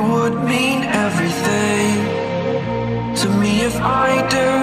would mean everything to me if I do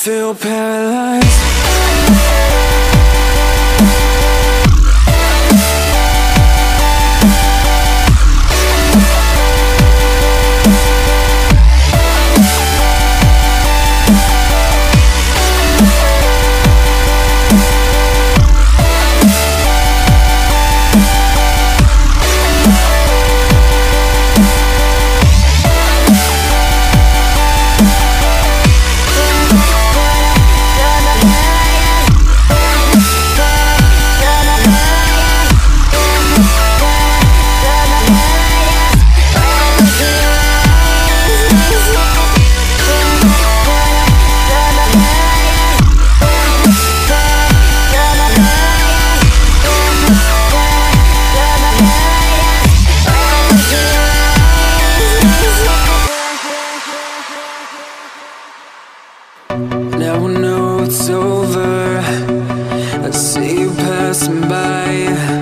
feel paralyzed passing by.